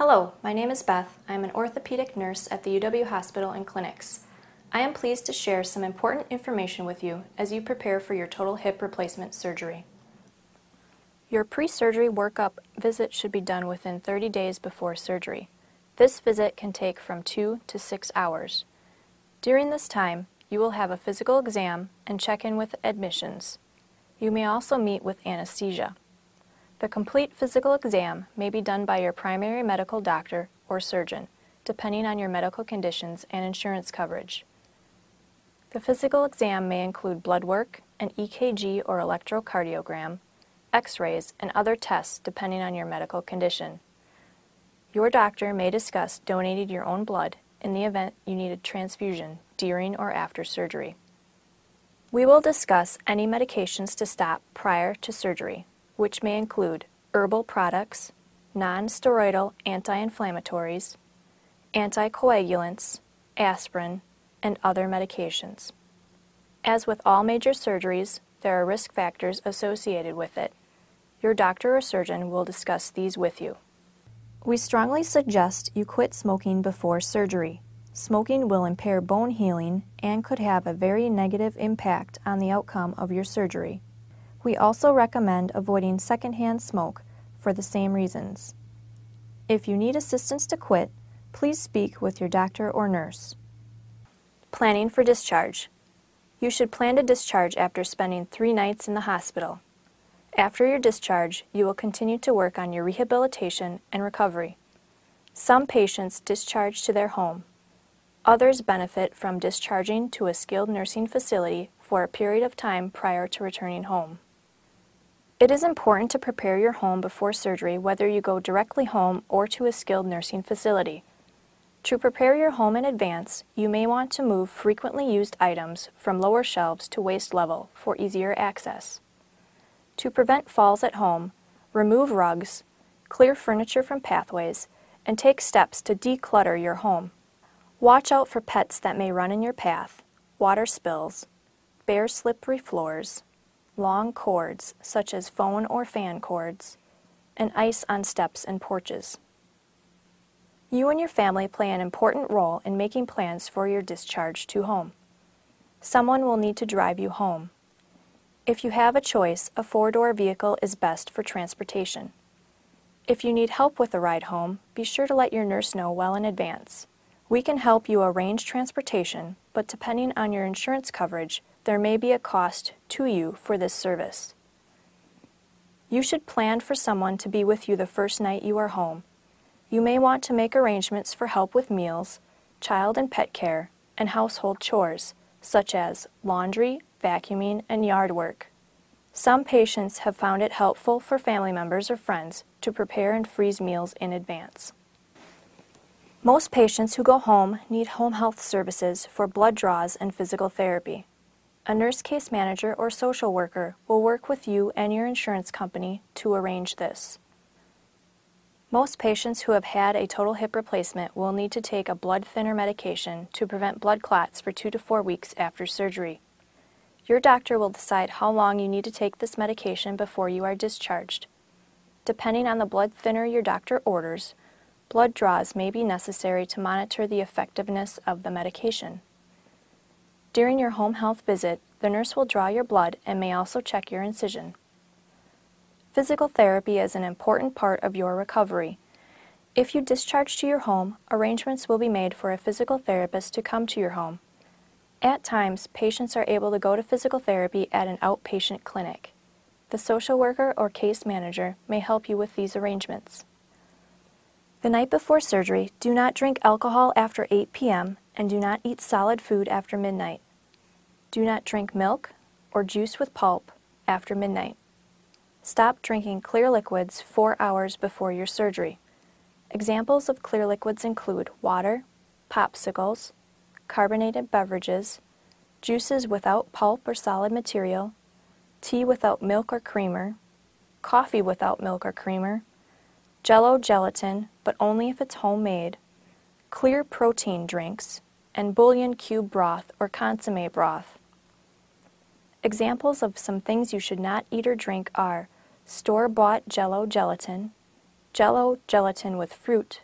Hello, my name is Beth. I am an orthopedic nurse at the UW Hospital and Clinics. I am pleased to share some important information with you as you prepare for your total hip replacement surgery. Your pre-surgery workup visit should be done within 30 days before surgery. This visit can take from 2 to 6 hours. During this time, you will have a physical exam and check in with admissions. You may also meet with anesthesia. The complete physical exam may be done by your primary medical doctor or surgeon, depending on your medical conditions and insurance coverage. The physical exam may include blood work, an EKG or electrocardiogram, x-rays, and other tests depending on your medical condition. Your doctor may discuss donating your own blood in the event you need a transfusion during or after surgery. We will discuss any medications to stop prior to surgery, which may include herbal products, non-steroidal anti-inflammatories, anticoagulants, aspirin, and other medications. As with all major surgeries, there are risk factors associated with it. Your doctor or surgeon will discuss these with you. We strongly suggest you quit smoking before surgery. Smoking will impair bone healing and could have a very negative impact on the outcome of your surgery. We also recommend avoiding secondhand smoke for the same reasons. If you need assistance to quit, please speak with your doctor or nurse. Planning for discharge. You should plan to discharge after spending three nights in the hospital. After your discharge, you will continue to work on your rehabilitation and recovery. Some patients discharge to their home. Others benefit from discharging to a skilled nursing facility for a period of time prior to returning home. It is important to prepare your home before surgery whether you go directly home or to a skilled nursing facility. To prepare your home in advance, you may want to move frequently used items from lower shelves to waist level for easier access. To prevent falls at home, remove rugs, clear furniture from pathways, and take steps to declutter your home. Watch out for pets that may run in your path, water spills, bare slippery floors, long cords such as phone or fan cords, and ice on steps and porches. You and your family play an important role in making plans for your discharge to home. Someone will need to drive you home. If you have a choice, a four-door vehicle is best for transportation. If you need help with a ride home, be sure to let your nurse know well in advance. We can help you arrange transportation, but depending on your insurance coverage, there may be a cost to you for this service. You should plan for someone to be with you the first night you are home. You may want to make arrangements for help with meals, child and pet care, and household chores, such as laundry, vacuuming, and yard work. Some patients have found it helpful for family members or friends to prepare and freeze meals in advance. Most patients who go home need home health services for blood draws and physical therapy. A nurse case manager or social worker will work with you and your insurance company to arrange this. Most patients who have had a total hip replacement will need to take a blood thinner medication to prevent blood clots for two to four weeks after surgery. Your doctor will decide how long you need to take this medication before you are discharged. Depending on the blood thinner your doctor orders, blood draws may be necessary to monitor the effectiveness of the medication. During your home health visit, the nurse will draw your blood and may also check your incision. Physical therapy is an important part of your recovery. If you discharge to your home, arrangements will be made for a physical therapist to come to your home. At times, patients are able to go to physical therapy at an outpatient clinic. The social worker or case manager may help you with these arrangements. The night before surgery, do not drink alcohol after 8 p.m. and do not eat solid food after midnight. Do not drink milk or juice with pulp after midnight. Stop drinking clear liquids four hours before your surgery. Examples of clear liquids include water, popsicles, carbonated beverages, juices without pulp or solid material, tea without milk or creamer, coffee without milk or creamer, jello gelatin, but only if it's homemade, clear protein drinks, and bouillon cube broth or consomme broth. Examples of some things you should not eat or drink are store-bought jello gelatin, jello gelatin with fruit,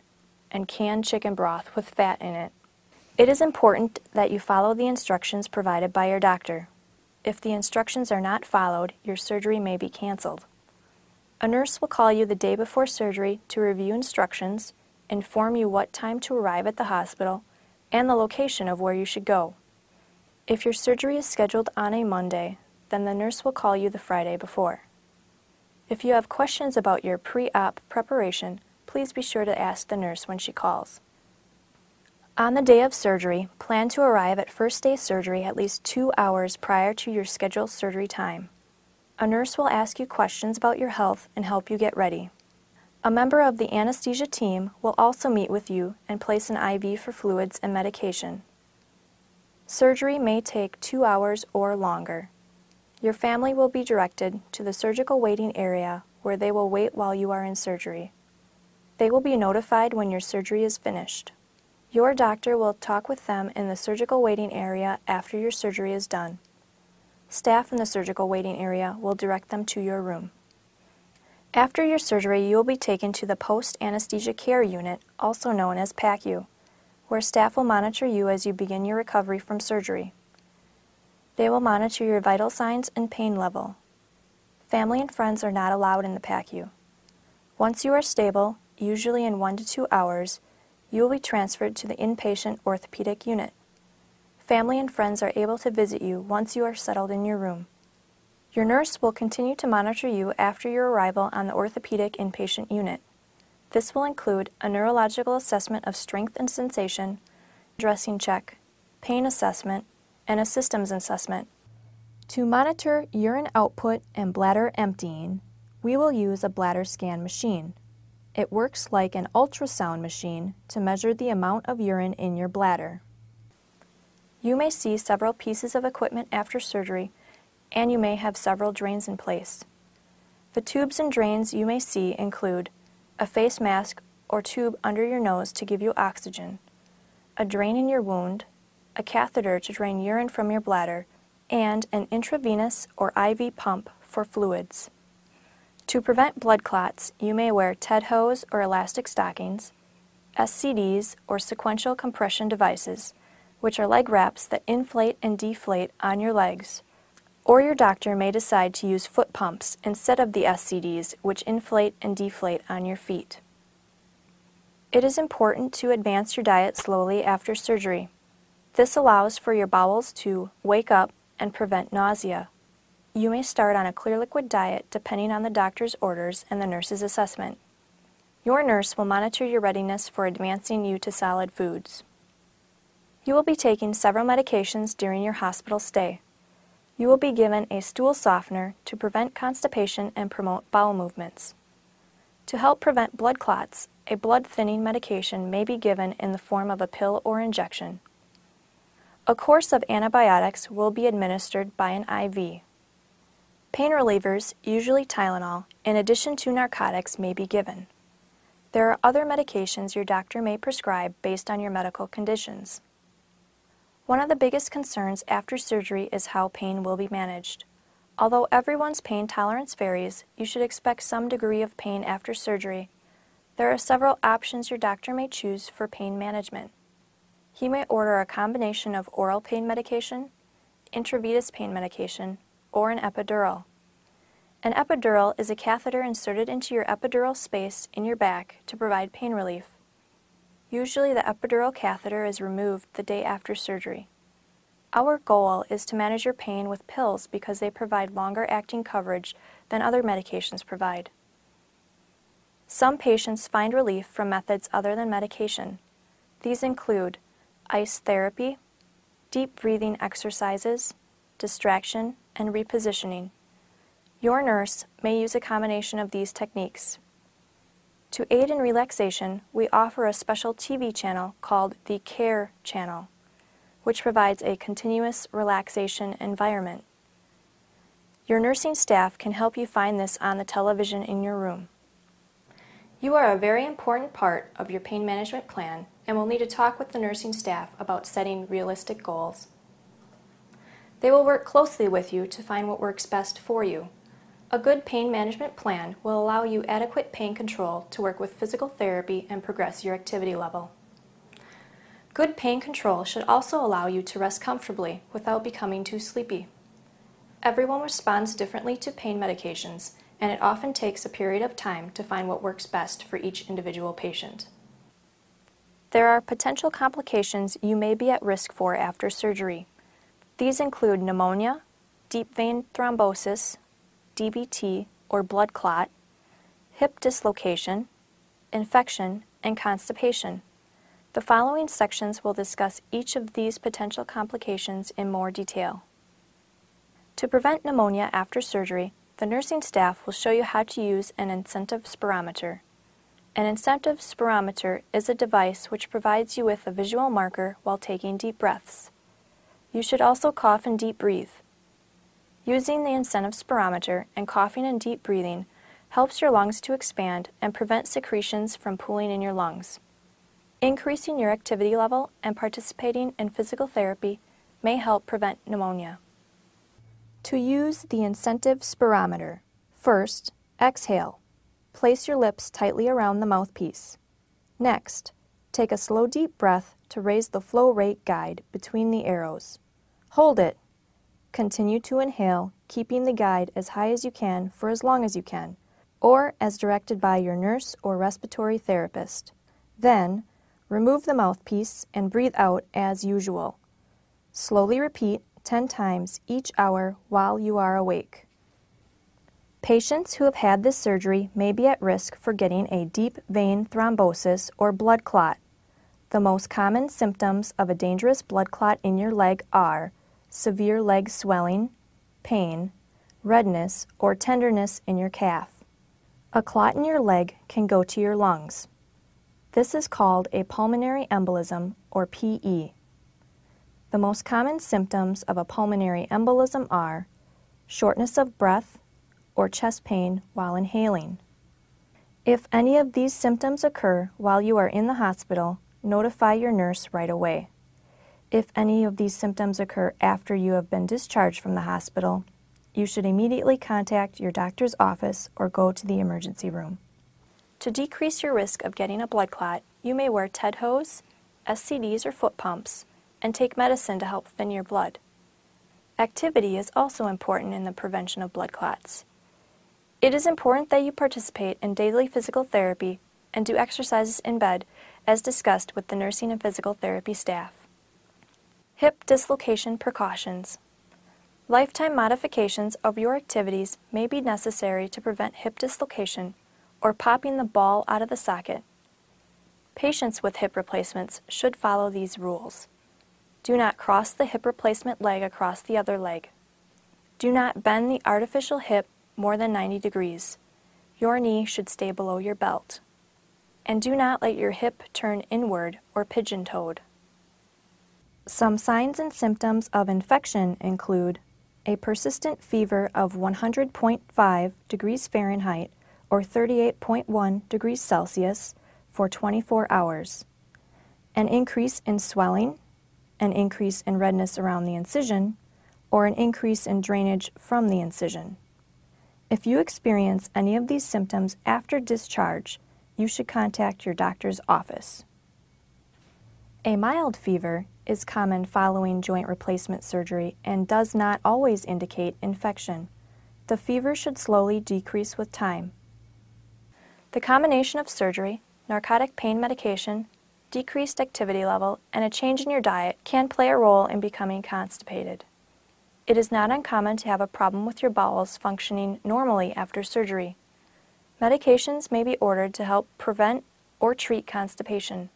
and canned chicken broth with fat in it. It is important that you follow the instructions provided by your doctor. If the instructions are not followed, your surgery may be canceled. A nurse will call you the day before surgery to review instructions, inform you what time to arrive at the hospital, and the location of where you should go. If your surgery is scheduled on a Monday, then the nurse will call you the Friday before. If you have questions about your pre-op preparation, please be sure to ask the nurse when she calls. On the day of surgery, plan to arrive at first day surgery at least two hours prior to your scheduled surgery time. A nurse will ask you questions about your health and help you get ready. A member of the anesthesia team will also meet with you and place an IV for fluids and medication. Surgery may take two hours or longer. Your family will be directed to the surgical waiting area where they will wait while you are in surgery. They will be notified when your surgery is finished. Your doctor will talk with them in the surgical waiting area after your surgery is done. Staff in the surgical waiting area will direct them to your room. After your surgery, you will be taken to the Post Anesthesia Care Unit, also known as PACU, where staff will monitor you as you begin your recovery from surgery. They will monitor your vital signs and pain level. Family and friends are not allowed in the PACU. Once you are stable, usually in one to two hours, you will be transferred to the inpatient orthopedic unit. Family and friends are able to visit you once you are settled in your room. Your nurse will continue to monitor you after your arrival on the orthopedic inpatient unit. This will include a neurological assessment of strength and sensation, dressing check, pain assessment, and a systems assessment. To monitor urine output and bladder emptying, we will use a bladder scan machine. It works like an ultrasound machine to measure the amount of urine in your bladder. You may see several pieces of equipment after surgery, and you may have several drains in place. The tubes and drains you may see include a face mask or tube under your nose to give you oxygen, a drain in your wound, a catheter to drain urine from your bladder, and an intravenous or IV pump for fluids. To prevent blood clots, you may wear TED hose or elastic stockings, SCDs or sequential compression devices, which are leg wraps that inflate and deflate on your legs, or your doctor may decide to use foot pumps instead of the SCDs, which inflate and deflate on your feet. It is important to advance your diet slowly after surgery. This allows for your bowels to wake up and prevent nausea. You may start on a clear liquid diet depending on the doctor's orders and the nurse's assessment. Your nurse will monitor your readiness for advancing you to solid foods. You will be taking several medications during your hospital stay. You will be given a stool softener to prevent constipation and promote bowel movements. To help prevent blood clots, a blood thinning medication may be given in the form of a pill or injection. A course of antibiotics will be administered by an IV. Pain relievers, usually Tylenol, in addition to narcotics, may be given. There are other medications your doctor may prescribe based on your medical conditions. One of the biggest concerns after surgery is how pain will be managed. Although everyone's pain tolerance varies, you should expect some degree of pain after surgery. There are several options your doctor may choose for pain management. He may order a combination of oral pain medication, intravenous pain medication, or an epidural. An epidural is a catheter inserted into your epidural space in your back to provide pain relief. Usually the epidural catheter is removed the day after surgery. Our goal is to manage your pain with pills because they provide longer acting coverage than other medications provide. Some patients find relief from methods other than medication. These include ice therapy, deep breathing exercises, distraction, and repositioning. Your nurse may use a combination of these techniques. To aid in relaxation, we offer a special TV channel called the CARE channel, which provides a continuous relaxation environment. Your nursing staff can help you find this on the television in your room. You are a very important part of your pain management plan and will need to talk with the nursing staff about setting realistic goals. They will work closely with you to find what works best for you. A good pain management plan will allow you adequate pain control to work with physical therapy and progress your activity level. Good pain control should also allow you to rest comfortably without becoming too sleepy. Everyone responds differently to pain medications, and it often takes a period of time to find what works best for each individual patient. There are potential complications you may be at risk for after surgery. These include pneumonia, deep vein thrombosis, DVT or blood clot, hip dislocation, infection, and constipation. The following sections will discuss each of these potential complications in more detail. To prevent pneumonia after surgery, the nursing staff will show you how to use an incentive spirometer. An incentive spirometer is a device which provides you with a visual marker while taking deep breaths. You should also cough and deep breathe. Using the incentive spirometer and coughing and deep breathing helps your lungs to expand and prevent secretions from pooling in your lungs. Increasing your activity level and participating in physical therapy may help prevent pneumonia. To use the incentive spirometer, first, exhale. Place your lips tightly around the mouthpiece. Next, take a slow deep breath to raise the flow rate guide between the arrows. Hold it. Continue to inhale, keeping the guide as high as you can for as long as you can, or as directed by your nurse or respiratory therapist. Then, remove the mouthpiece and breathe out as usual. Slowly repeat 10 times each hour while you are awake. Patients who have had this surgery may be at risk for getting a deep vein thrombosis or blood clot. The most common symptoms of a dangerous blood clot in your leg are severe leg swelling, pain, redness, or tenderness in your calf. A clot in your leg can go to your lungs. This is called a pulmonary embolism or PE. The most common symptoms of a pulmonary embolism are shortness of breath or chest pain while inhaling. If any of these symptoms occur while you are in the hospital, notify your nurse right away. If any of these symptoms occur after you have been discharged from the hospital, you should immediately contact your doctor's office or go to the emergency room. To decrease your risk of getting a blood clot, you may wear TED hose, SCDs or foot pumps, and take medicine to help thin your blood. Activity is also important in the prevention of blood clots. It is important that you participate in daily physical therapy and do exercises in bed as discussed with the nursing and physical therapy staff. Hip dislocation precautions. Lifetime modifications of your activities may be necessary to prevent hip dislocation or popping the ball out of the socket. Patients with hip replacements should follow these rules. Do not cross the hip replacement leg across the other leg. Do not bend the artificial hip more than 90 degrees. Your knee should stay below your belt. And do not let your hip turn inward or pigeon toed. Some signs and symptoms of infection include a persistent fever of 100.5 degrees Fahrenheit or 38.1 degrees Celsius for 24 hours, an increase in swelling, an increase in redness around the incision, or an increase in drainage from the incision. If you experience any of these symptoms after discharge, you should contact your doctor's office. A mild fever is common following joint replacement surgery and does not always indicate infection. The fever should slowly decrease with time. The combination of surgery, narcotic pain medication, decreased activity level, and a change in your diet can play a role in becoming constipated. It is not uncommon to have a problem with your bowels functioning normally after surgery. Medications may be ordered to help prevent or treat constipation.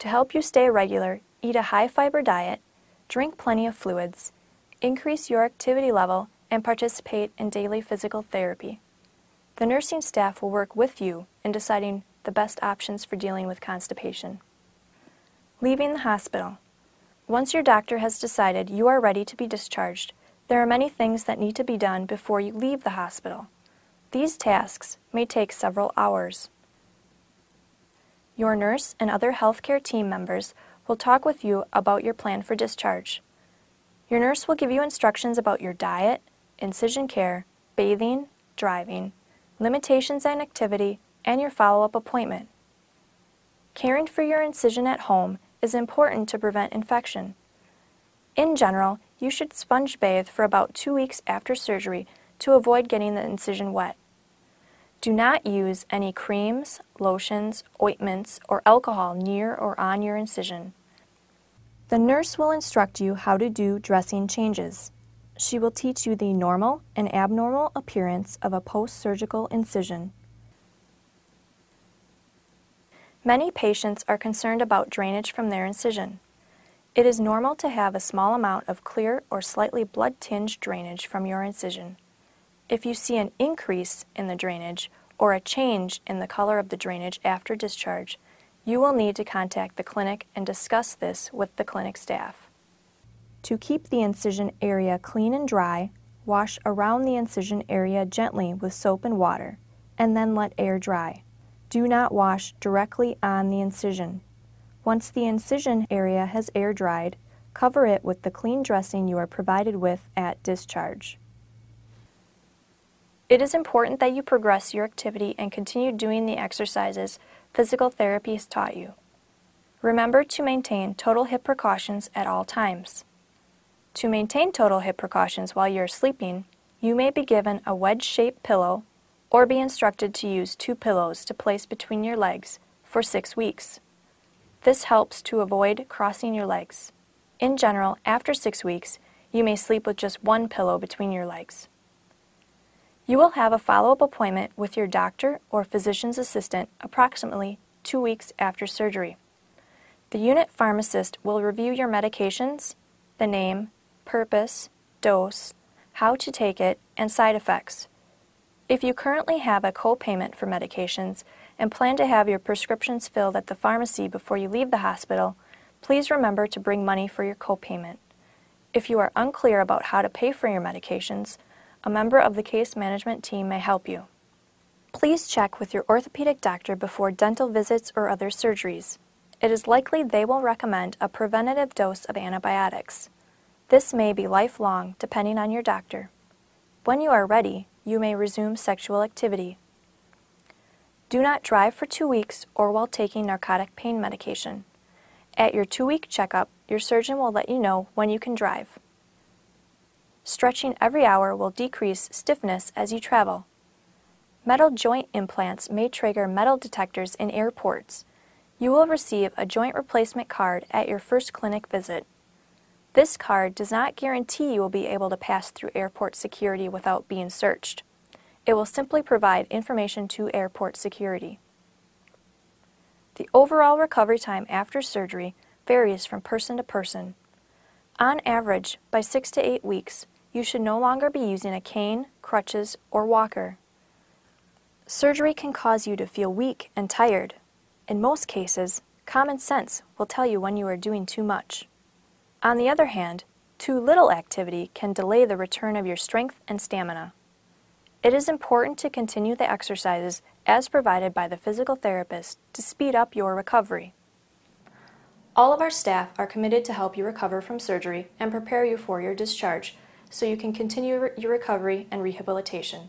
To help you stay regular, eat a high fiber diet, drink plenty of fluids, increase your activity level, and participate in daily physical therapy. The nursing staff will work with you in deciding the best options for dealing with constipation. Leaving the hospital. Once your doctor has decided you are ready to be discharged, there are many things that need to be done before you leave the hospital. These tasks may take several hours. Your nurse and other healthcare team members will talk with you about your plan for discharge. Your nurse will give you instructions about your diet, incision care, bathing, driving, limitations on activity, and your follow-up appointment. Caring for your incision at home is important to prevent infection. In general, you should sponge bathe for about two weeks after surgery to avoid getting the incision wet. Do not use any creams, lotions, ointments, or alcohol near or on your incision. The nurse will instruct you how to do dressing changes. She will teach you the normal and abnormal appearance of a post-surgical incision. Many patients are concerned about drainage from their incision. It is normal to have a small amount of clear or slightly blood-tinged drainage from your incision. If you see an increase in the drainage or a change in the color of the drainage after discharge, you will need to contact the clinic and discuss this with the clinic staff. To keep the incision area clean and dry, wash around the incision area gently with soap and water, and then let air dry. Do not wash directly on the incision. Once the incision area has air dried, cover it with the clean dressing you are provided with at discharge. It is important that you progress your activity and continue doing the exercises physical therapy has taught you. Remember to maintain total hip precautions at all times. To maintain total hip precautions while you are sleeping, you may be given a wedge-shaped pillow or be instructed to use two pillows to place between your legs for six weeks. This helps to avoid crossing your legs. In general, after six weeks, you may sleep with just one pillow between your legs. You will have a follow-up appointment with your doctor or physician's assistant approximately two weeks after surgery. The unit pharmacist will review your medications, the name, purpose, dose, how to take it, and side effects. If you currently have a copayment for medications and plan to have your prescriptions filled at the pharmacy before you leave the hospital, please remember to bring money for your copayment. If you are unclear about how to pay for your medications, a member of the case management team may help you. Please check with your orthopedic doctor before dental visits or other surgeries. It is likely they will recommend a preventative dose of antibiotics. This may be lifelong depending on your doctor. When you are ready, you may resume sexual activity. Do not drive for two weeks or while taking narcotic pain medication. At your two-week checkup, your surgeon will let you know when you can drive. Stretching every hour will decrease stiffness as you travel. Metal joint implants may trigger metal detectors in airports. You will receive a joint replacement card at your first clinic visit. This card does not guarantee you will be able to pass through airport security without being searched. It will simply provide information to airport security. The overall recovery time after surgery varies from person to person. On average, by six to eight weeks, you should no longer be using a cane, crutches, or walker. Surgery can cause you to feel weak and tired. In most cases, common sense will tell you when you are doing too much. On the other hand, too little activity can delay the return of your strength and stamina. It is important to continue the exercises as provided by the physical therapist to speed up your recovery. All of our staff are committed to help you recover from surgery and prepare you for your discharge so you can continue your recovery and rehabilitation.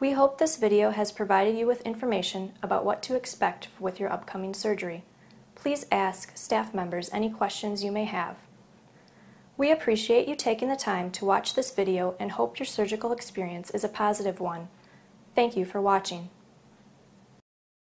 We hope this video has provided you with information about what to expect with your upcoming surgery please ask staff members any questions you may have. We appreciate you taking the time to watch this video and hope your surgical experience is a positive one. Thank you for watching.